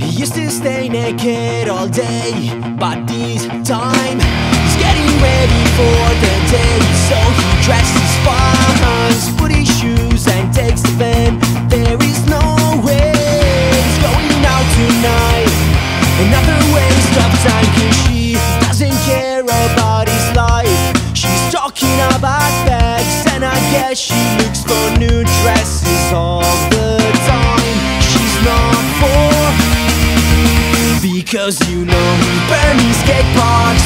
He used to stay naked all day, but this time he's getting ready for the day. So he dresses fine, put his shoes and takes the van. There is no way he's going out tonight. Another waste of time, cause she doesn't care about his life. She's talking about bags, and I guess she because you know he burning skate parks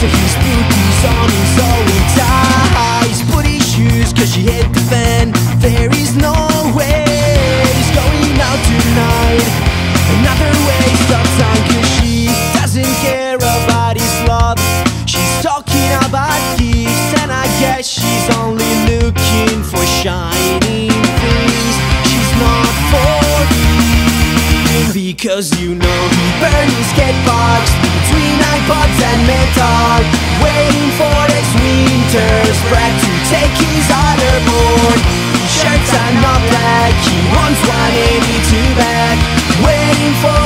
so he's put on his own ties. Put his shoes, cause she hit the fan. There is no way he's going out tonight. Another waste of time, cause she doesn't care about his love. She's talking about gifts, and I guess she's only looking for shining things. She's not for him because you know he skate parks between board. Shirts are not black, he wants 182 back, waiting for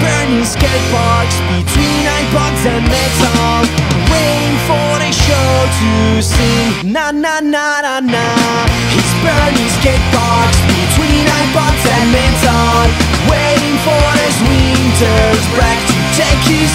burning skate parks between iPods and metal, waiting for the show to sing. Na na na na na. He's burning skate parks between iPods and metal, waiting for his winter's break to take his